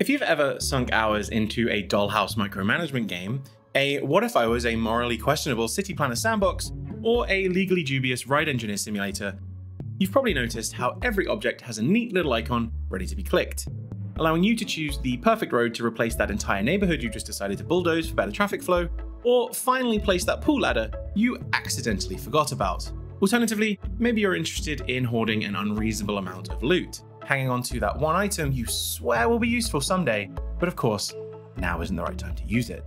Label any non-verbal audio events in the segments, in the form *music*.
If you've ever sunk hours into a dollhouse micromanagement game, a what if I was a morally questionable city planner sandbox, or a legally dubious ride engineer simulator, you've probably noticed how every object has a neat little icon ready to be clicked, allowing you to choose the perfect road to replace that entire neighborhood you just decided to bulldoze for better traffic flow, or finally place that pool ladder you accidentally forgot about. Alternatively, maybe you're interested in hoarding an unreasonable amount of loot hanging on to that one item you swear will be useful someday, but of course, now isn't the right time to use it.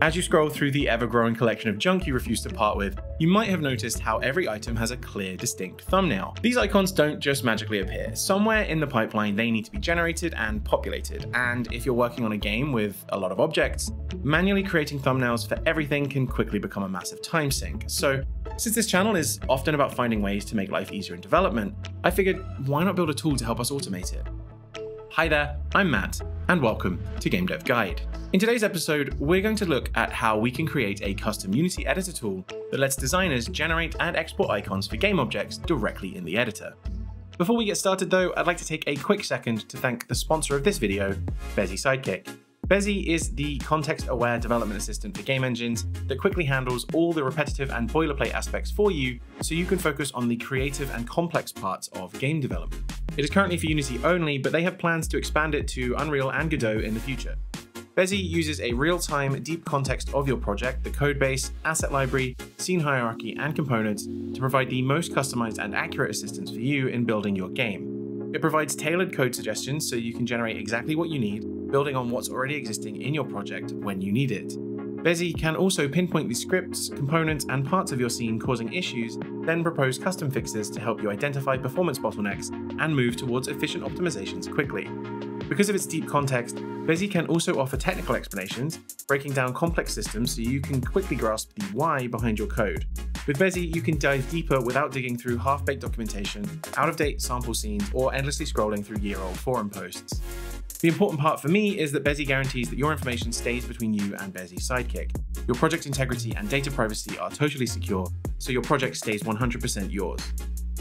As you scroll through the ever-growing collection of junk you refuse to part with, you might have noticed how every item has a clear, distinct thumbnail. These icons don't just magically appear. Somewhere in the pipeline they need to be generated and populated, and if you're working on a game with a lot of objects, manually creating thumbnails for everything can quickly become a massive time sink. So since this channel is often about finding ways to make life easier in development, I figured why not build a tool to help us automate it? Hi there, I'm Matt, and welcome to Game Dev Guide. In today's episode, we're going to look at how we can create a custom Unity editor tool that lets designers generate and export icons for game objects directly in the editor. Before we get started though, I'd like to take a quick second to thank the sponsor of this video, Bezi Sidekick. Bezi is the context-aware development assistant for game engines that quickly handles all the repetitive and boilerplate aspects for you so you can focus on the creative and complex parts of game development. It is currently for Unity only, but they have plans to expand it to Unreal and Godot in the future. Bezi uses a real-time, deep context of your project, the codebase, asset library, scene hierarchy, and components to provide the most customized and accurate assistance for you in building your game. It provides tailored code suggestions so you can generate exactly what you need, building on what's already existing in your project when you need it. Bezi can also pinpoint the scripts, components, and parts of your scene causing issues, then propose custom fixes to help you identify performance bottlenecks and move towards efficient optimizations quickly. Because of its deep context, Bezi can also offer technical explanations, breaking down complex systems so you can quickly grasp the why behind your code. With Bezi, you can dive deeper without digging through half-baked documentation, out-of-date sample scenes, or endlessly scrolling through year-old forum posts. The important part for me is that Bezi guarantees that your information stays between you and Bezi Sidekick. Your project integrity and data privacy are totally secure, so your project stays 100% yours.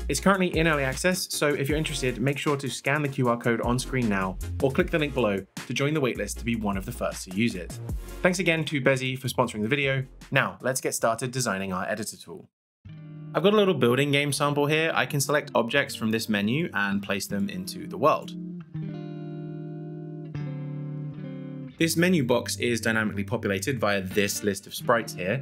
It's currently in early access, so if you're interested, make sure to scan the QR code on screen now or click the link below to join the waitlist to be one of the first to use it. Thanks again to Bezi for sponsoring the video. Now, let's get started designing our editor tool. I've got a little building game sample here. I can select objects from this menu and place them into the world. This menu box is dynamically populated via this list of sprites here,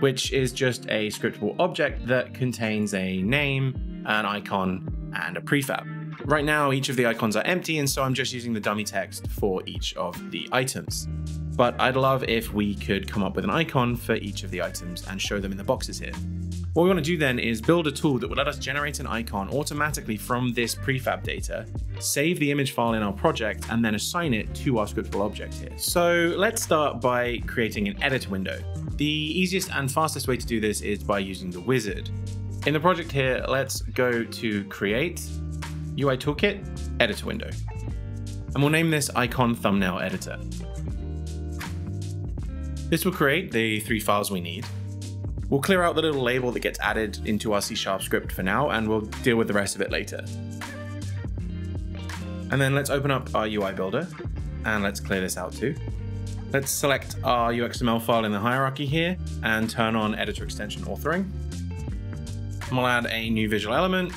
which is just a scriptable object that contains a name, an icon, and a prefab. Right now, each of the icons are empty, and so I'm just using the dummy text for each of the items. But I'd love if we could come up with an icon for each of the items and show them in the boxes here. What we want to do then is build a tool that would let us generate an icon automatically from this prefab data, save the image file in our project, and then assign it to our scriptable object here. So let's start by creating an edit window. The easiest and fastest way to do this is by using the wizard. In the project here, let's go to Create, UI Toolkit, Editor Window. And we'll name this Icon Thumbnail Editor. This will create the three files we need. We'll clear out the little label that gets added into our C-sharp script for now, and we'll deal with the rest of it later. And then let's open up our UI builder, and let's clear this out too. Let's select our UXML file in the hierarchy here, and turn on editor extension authoring. We'll add a new visual element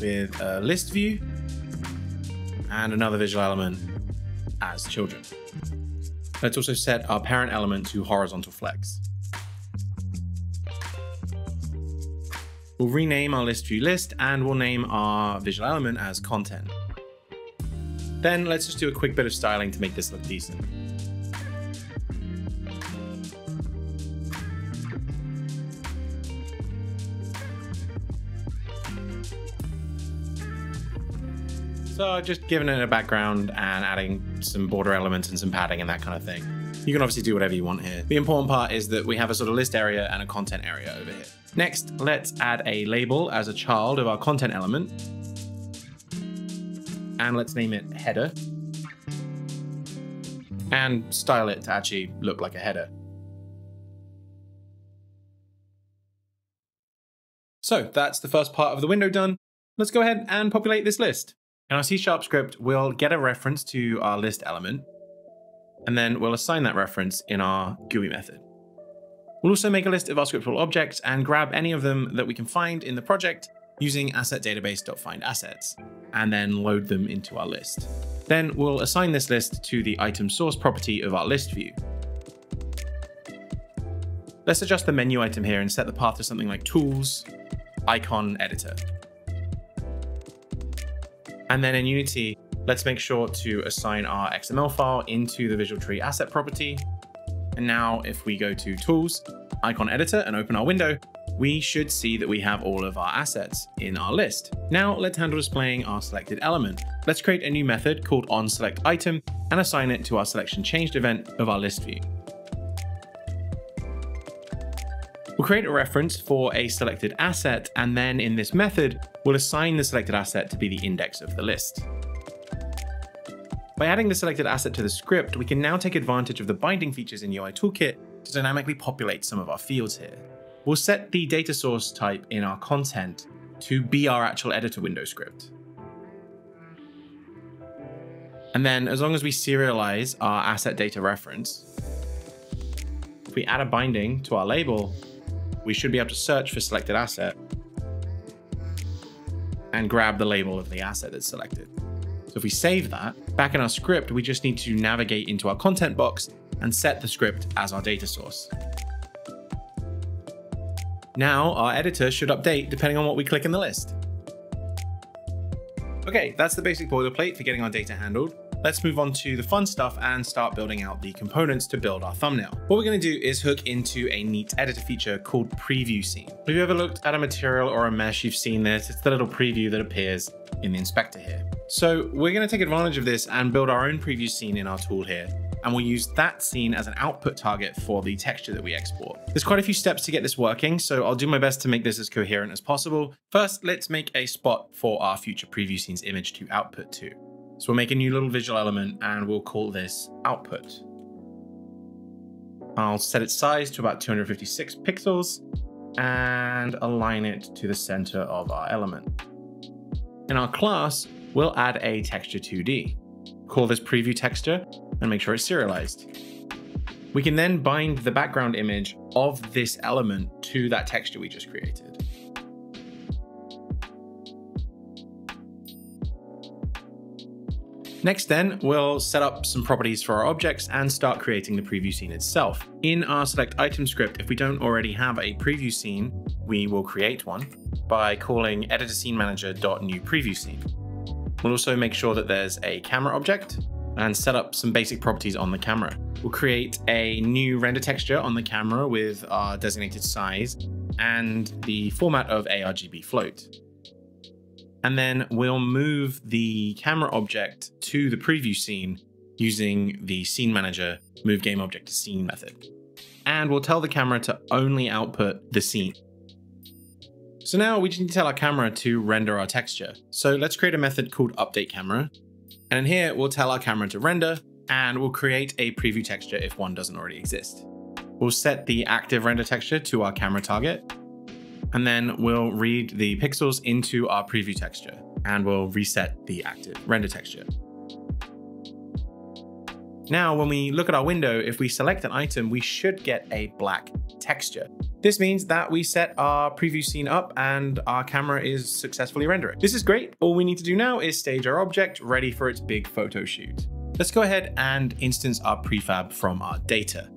with a list view, and another visual element as children. Let's also set our parent element to horizontal flex. We'll rename our list view list and we'll name our visual element as content. Then let's just do a quick bit of styling to make this look decent. So just given it a background and adding some border elements and some padding and that kind of thing. You can obviously do whatever you want here. The important part is that we have a sort of list area and a content area over here. Next, let's add a label as a child of our content element. And let's name it header. And style it to actually look like a header. So that's the first part of the window done. Let's go ahead and populate this list. In our C-sharp script, we'll get a reference to our list element, and then we'll assign that reference in our GUI method. We'll also make a list of our scriptable objects and grab any of them that we can find in the project using assetdatabase.findassets, and then load them into our list. Then we'll assign this list to the item source property of our list view. Let's adjust the menu item here and set the path to something like Tools, Icon Editor. And then in Unity, let's make sure to assign our XML file into the Visual Tree asset property. And now if we go to Tools, Icon Editor and open our window, we should see that we have all of our assets in our list. Now let's handle displaying our selected element. Let's create a new method called onSelectItem and assign it to our selection changed event of our list view. We'll create a reference for a selected asset, and then in this method, we'll assign the selected asset to be the index of the list. By adding the selected asset to the script, we can now take advantage of the binding features in UI Toolkit to dynamically populate some of our fields here. We'll set the data source type in our content to be our actual editor window script. And then as long as we serialize our asset data reference, if we add a binding to our label, we should be able to search for selected asset and grab the label of the asset that's selected. So if we save that, back in our script, we just need to navigate into our content box and set the script as our data source. Now our editor should update depending on what we click in the list. Okay, that's the basic boilerplate for getting our data handled let's move on to the fun stuff and start building out the components to build our thumbnail. What we're gonna do is hook into a neat editor feature called Preview Scene. Have you ever looked at a material or a mesh, you've seen this. It's the little preview that appears in the inspector here. So we're gonna take advantage of this and build our own preview scene in our tool here and we'll use that scene as an output target for the texture that we export. There's quite a few steps to get this working, so I'll do my best to make this as coherent as possible. First, let's make a spot for our future preview scenes image to output to. So we'll make a new little visual element and we'll call this output. I'll set its size to about 256 pixels and align it to the center of our element. In our class, we'll add a texture 2D. Call this preview texture and make sure it's serialized. We can then bind the background image of this element to that texture we just created. Next then, we'll set up some properties for our objects and start creating the preview scene itself. In our select item script, if we don't already have a preview scene, we will create one by calling editor scene manager.new preview scene. We'll also make sure that there's a camera object and set up some basic properties on the camera. We'll create a new render texture on the camera with our designated size and the format of ARGB float and then we'll move the camera object to the preview scene using the scene manager move game object to scene method. And we'll tell the camera to only output the scene. So now we just need to tell our camera to render our texture. So let's create a method called update camera. And in here, we'll tell our camera to render and we'll create a preview texture if one doesn't already exist. We'll set the active render texture to our camera target and then we'll read the pixels into our preview texture and we'll reset the active render texture. Now, when we look at our window, if we select an item, we should get a black texture. This means that we set our preview scene up and our camera is successfully rendering. This is great. All we need to do now is stage our object ready for its big photo shoot. Let's go ahead and instance our prefab from our data.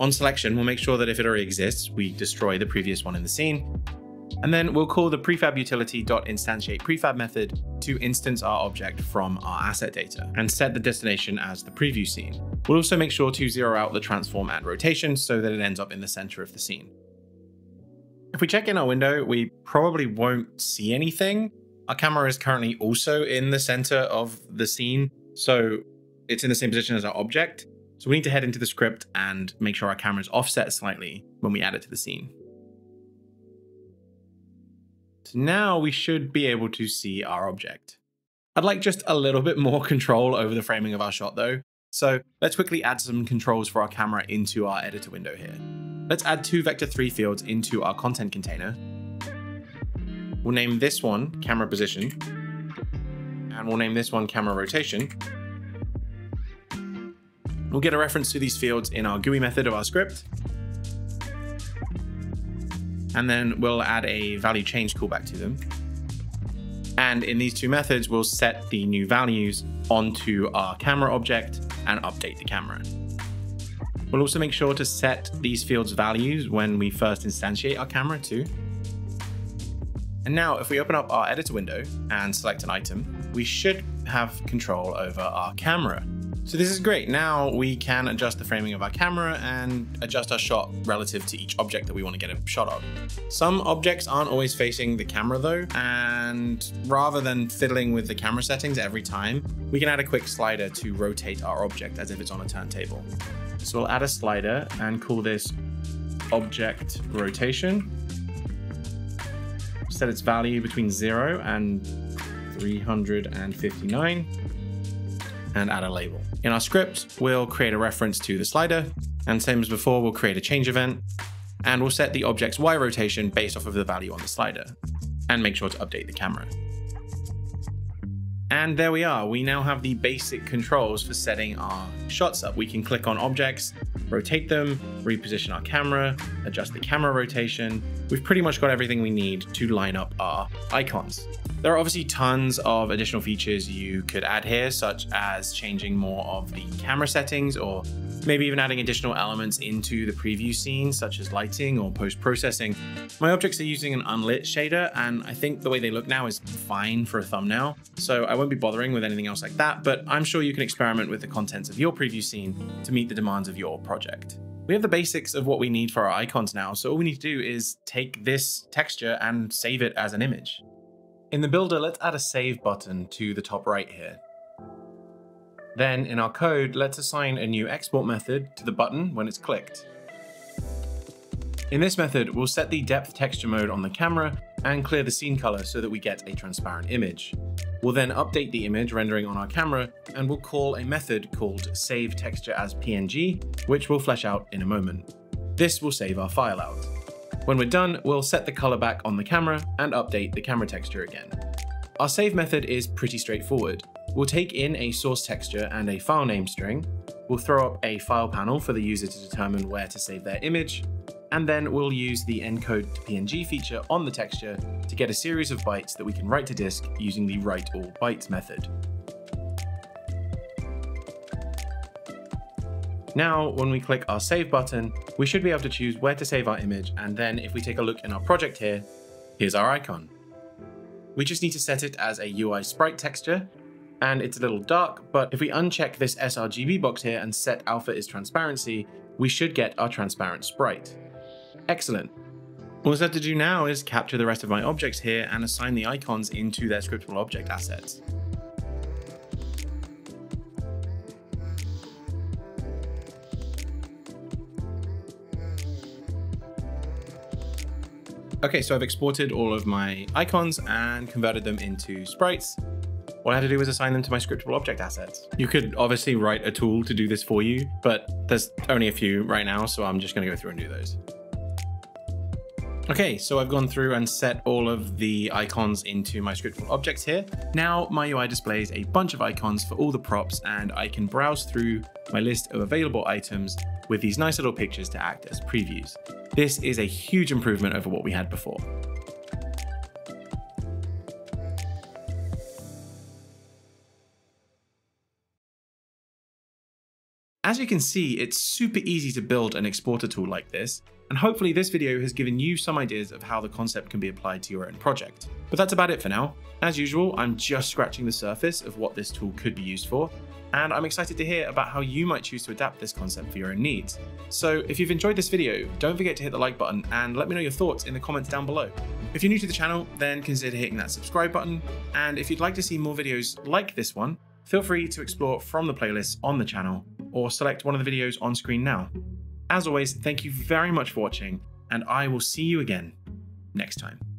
On selection, we'll make sure that if it already exists, we destroy the previous one in the scene. And then we'll call the prefab utility.instantiate prefab method to instance our object from our asset data and set the destination as the preview scene. We'll also make sure to zero out the transform and rotation so that it ends up in the center of the scene. If we check in our window, we probably won't see anything. Our camera is currently also in the center of the scene, so it's in the same position as our object. So we need to head into the script and make sure our camera is offset slightly when we add it to the scene. Now we should be able to see our object. I'd like just a little bit more *laughs* control over the framing of our shot though. So let's quickly add some controls for our camera into our editor window here. Let's add two vector 3 fields into our content container. We'll name this one camera position and we'll name this one camera rotation, we'll get a reference to these fields in our GUI method of our script. And then we'll add a value change callback to them. And in these two methods, we'll set the new values onto our camera object and update the camera. We'll also make sure to set these fields values when we first instantiate our camera too. And now if we open up our editor window and select an item, we should have control over our camera. So this is great. Now we can adjust the framing of our camera and adjust our shot relative to each object that we want to get a shot of. Some objects aren't always facing the camera though, and rather than fiddling with the camera settings every time, we can add a quick slider to rotate our object as if it's on a turntable. So we'll add a slider and call this object rotation. Set its value between 0 and 359 and add a label. In our script, we'll create a reference to the slider, and same as before, we'll create a change event, and we'll set the object's Y rotation based off of the value on the slider, and make sure to update the camera. And there we are, we now have the basic controls for setting our shots up. We can click on objects, rotate them, reposition our camera, adjust the camera rotation. We've pretty much got everything we need to line up our icons. There are obviously tons of additional features you could add here, such as changing more of the camera settings or maybe even adding additional elements into the preview scene, such as lighting or post-processing. My objects are using an unlit shader, and I think the way they look now is fine for a thumbnail, so I won't be bothering with anything else like that, but I'm sure you can experiment with the contents of your preview scene to meet the demands of your project. We have the basics of what we need for our icons now, so all we need to do is take this texture and save it as an image. In the builder, let's add a save button to the top right here. Then in our code, let's assign a new export method to the button when it's clicked. In this method, we'll set the depth texture mode on the camera and clear the scene color so that we get a transparent image. We'll then update the image rendering on our camera and we'll call a method called save texture as PNG, which we'll flesh out in a moment. This will save our file out. When we're done, we'll set the color back on the camera and update the camera texture again. Our save method is pretty straightforward. We'll take in a source texture and a file name string. We'll throw up a file panel for the user to determine where to save their image. And then we'll use the encode to PNG feature on the texture to get a series of bytes that we can write to disk using the write all bytes method. Now, when we click our save button, we should be able to choose where to save our image. And then if we take a look in our project here, here's our icon. We just need to set it as a UI sprite texture and it's a little dark, but if we uncheck this sRGB box here and set alpha is transparency, we should get our transparent sprite. Excellent. All I have to do now is capture the rest of my objects here and assign the icons into their scriptable object assets. Okay, so I've exported all of my icons and converted them into sprites. What I had to do was assign them to my scriptable object assets. You could obviously write a tool to do this for you, but there's only a few right now, so I'm just gonna go through and do those. Okay, so I've gone through and set all of the icons into my scriptable objects here. Now my UI displays a bunch of icons for all the props and I can browse through my list of available items with these nice little pictures to act as previews. This is a huge improvement over what we had before. As you can see, it's super easy to build and export a tool like this, and hopefully this video has given you some ideas of how the concept can be applied to your own project. But that's about it for now. As usual, I'm just scratching the surface of what this tool could be used for, and I'm excited to hear about how you might choose to adapt this concept for your own needs. So if you've enjoyed this video, don't forget to hit the like button and let me know your thoughts in the comments down below. If you're new to the channel, then consider hitting that subscribe button, and if you'd like to see more videos like this one, feel free to explore from the playlist on the channel or select one of the videos on screen now. As always, thank you very much for watching, and I will see you again next time.